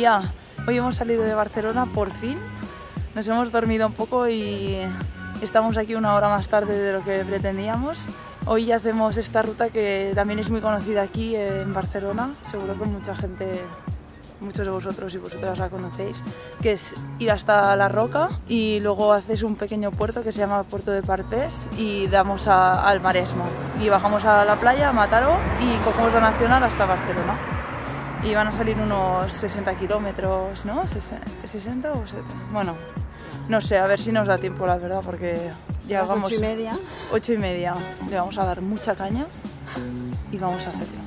Hoy hemos salido de Barcelona por fin. Nos hemos dormido un poco y estamos aquí una hora más tarde de lo que pretendíamos. Hoy hacemos esta ruta que también es muy conocida aquí en Barcelona. Seguro que mucha gente, muchos de vosotros y vosotras la conocéis, que es ir hasta La Roca y luego haces un pequeño puerto que se llama Puerto de Partés y damos a- al Maresmo. Y bajamos a la playa, a Mataró y cogemos la Nacional hasta Barcelona y van a salir unos 60 kilómetros, ¿no? Sese- ¿60 o 70? Bueno, no sé, a ver si nos da tiempo, la verdad, porque ya Las vamos... ocho y media. Ocho y media. Le vamos a dar mucha caña y vamos a hacerlo.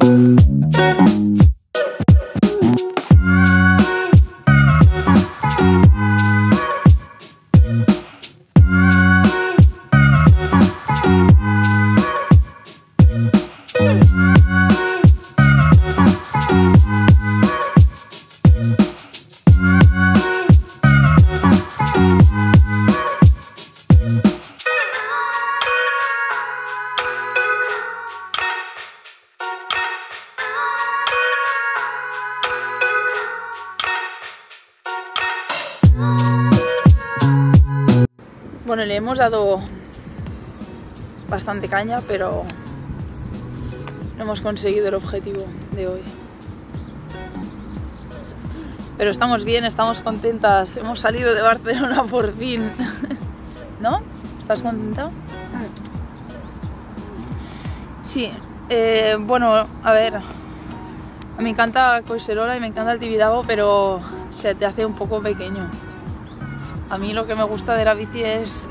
Bueno, le hemos dado bastante caña, pero no hemos conseguido el objetivo de hoy. Pero estamos bien, estamos contentas. Hemos salido de Barcelona por fin. ¿No? ¿Estás contenta? Sí. eh, bueno, a ver. Me encanta Coiserola y me encanta el Tibidabo, pero se te hace un poco pequeño. A mí lo que me gusta de la bici es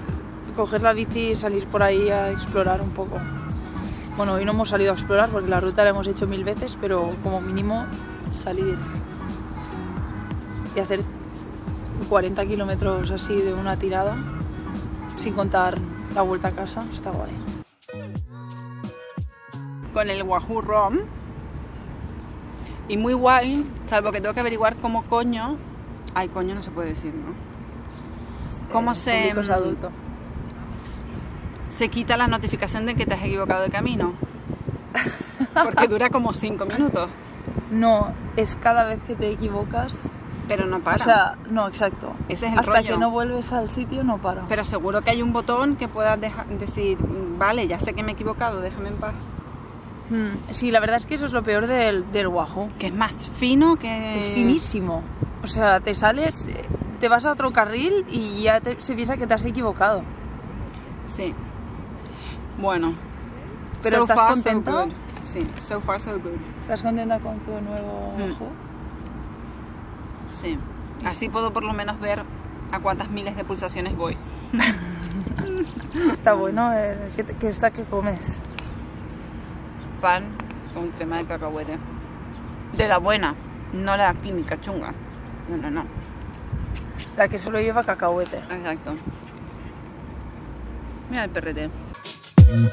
coger la bici y salir por ahí a explorar un poco. Bueno, hoy no hemos salido a explorar porque la ruta la hemos hecho mil veces, pero como mínimo salir y hacer 40 kilómetros así de una tirada, sin contar la vuelta a casa, está guay. Con el Wahoo ROM. Y muy guay, salvo que tengo que averiguar cómo coño. Ay, coño no se puede decir, ¿no? ¿Cómo El se, adulto. Se quita la notificación de que te has equivocado de camino? Porque dura como 5 minutos, No, es cada vez que te equivocas. pero no para. O sea, no, exacto. Ese es el Hasta rollo. que no vuelves al sitio no para. Pero seguro que hay un botón que puedas decir, vale, ya sé que me he equivocado, déjame en paz. Mm, Sí, la verdad es que eso es lo peor del, del Wahoo. Que es más fino que... Es finísimo. O sea, te sales, eh, te vas a otro carril y ya te- se piensa que te has equivocado. Sí. Bueno. Pero So ¿estás far, contenta? good. Sí, so far so good. ¿Estás contenta con tu nuevo Mm. Sí. Así puedo por lo menos ver a cuántas miles de pulsaciones voy. Está bueno. eh, ¿Qué, qué está que comes? Pan con crema de cacahuete. De la buena, no la química chunga. No, no, no. La que solo lleva cacahuete. Exacto. Mira el perrete. ¿Cuál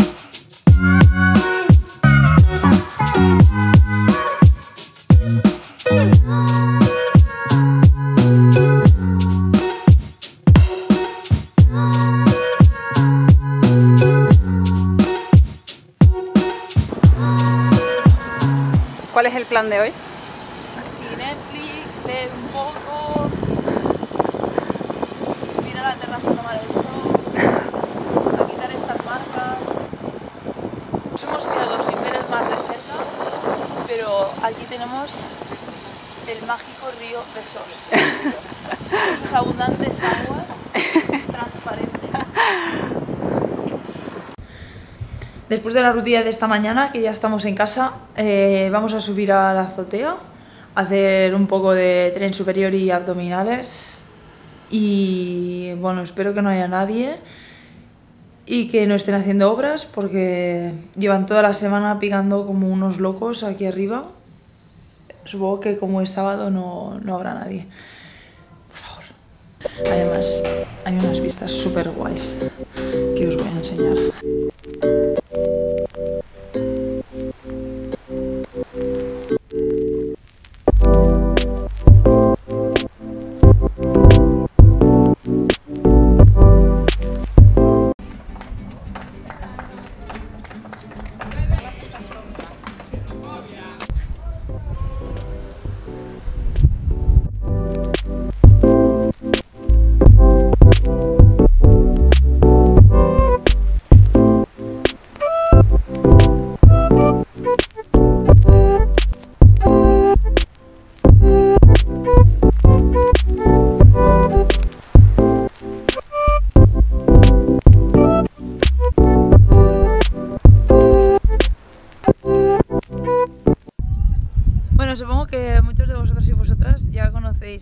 es el plan de hoy? Y Netflix, ver un poco. Ir a la terraza a tomar el sol. A quitar estas marcas. Nos hemos quedado sin ver el mar de cerca, pero aquí tenemos el mágico río Besós. Sus abundantes aguas transparentes. Después de la rutina de esta mañana, que ya estamos en casa, eh, vamos a subir a la azotea, hacer un poco de tren superior y abdominales. Y bueno, espero que no haya nadie y que no estén haciendo obras porque llevan toda la semana picando como unos locos aquí arriba. Supongo que como es sábado no, no habrá nadie. Por favor. Además, hay unas vistas súper guays que os voy a enseñar.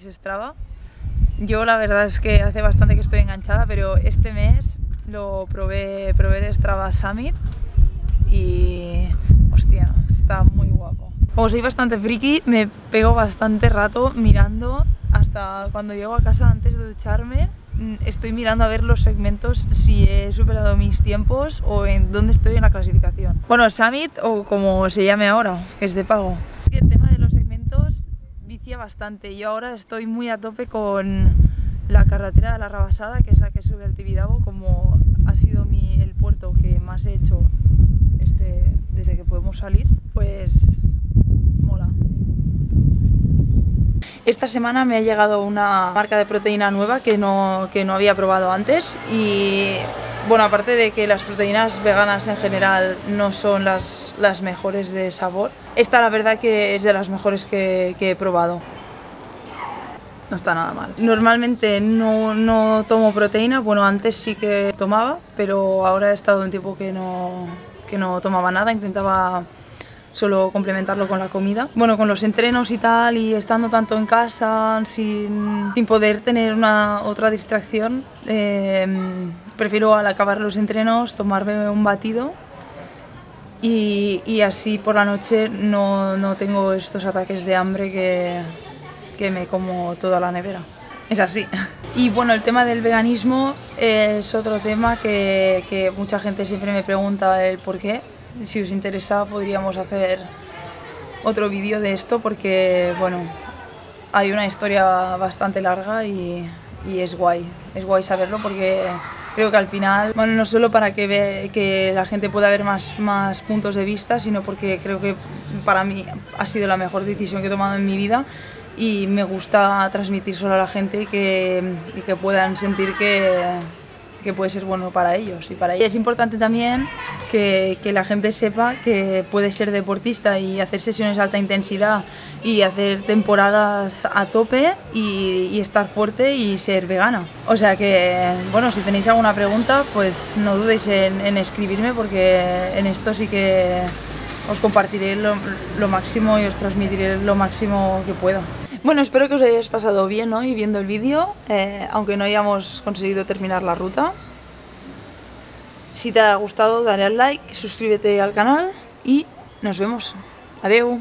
Strava. Yo la verdad es que hace bastante que estoy enganchada, pero este mes lo probé, probé el Strava Summit y hostia, está muy guapo. Como soy bastante friki, me pego bastante rato mirando hasta cuando llego a casa antes de ducharme. mm, Estoy mirando a ver los segmentos si he superado mis tiempos o en dónde estoy en la clasificación. Bueno, Summit o como se llame ahora, que es de pago. Que El tema de los segmentos vicia bastante. Yo ahora estoy muy a tope con la carretera de la Rabasada, que es la que sube al Tibidabo, como ha sido el puerto que más he hecho este, desde que podemos salir, pues mola. Esta semana me ha llegado una marca de proteína nueva que no, que no había probado antes y bueno, aparte de que las proteínas veganas en general no son las, las mejores de sabor, esta la verdad que es de las mejores que, que he probado. No está nada mal. Normalmente no, no tomo proteína, bueno, antes sí que tomaba, pero ahora he estado un tiempo que no, que no tomaba nada, intentaba solo complementarlo con la comida. Bueno, con los entrenos y tal, y estando tanto en casa, sin, sin poder tener una otra distracción, eh, prefiero al acabar los entrenos tomarme un batido y, así por la noche no, no tengo estos ataques de hambre que, que me como toda la nevera. Es así. Y bueno, el tema del veganismo es otro tema que, que mucha gente siempre me pregunta el por qué. Si os interesa podríamos hacer otro vídeo de esto porque, bueno, hay una historia bastante larga y, y es guay. Es guay saberlo porque creo que al final, bueno, no solo para que, ve, que la gente pueda ver más, más puntos de vista, sino porque creo que para mí ha sido la mejor decisión que he tomado en mi vida y me gusta transmitir solo a la gente y que, y que puedan sentir que, que puede ser bueno para ellos y para ellos. Es importante también que, la gente sepa que puede ser deportista y hacer sesiones de alta intensidad y hacer temporadas a tope y, estar fuerte y ser vegana. O sea que, bueno, si tenéis alguna pregunta, pues no dudéis en, en escribirme porque en esto sí que os compartiré lo, lo, máximo y os transmitiré lo máximo que pueda. Bueno, espero que os hayáis pasado bien hoy viendo el vídeo, eh, aunque no hayamos conseguido terminar la ruta. Si te ha gustado, dale al like, suscríbete al canal y nos vemos. Adiós.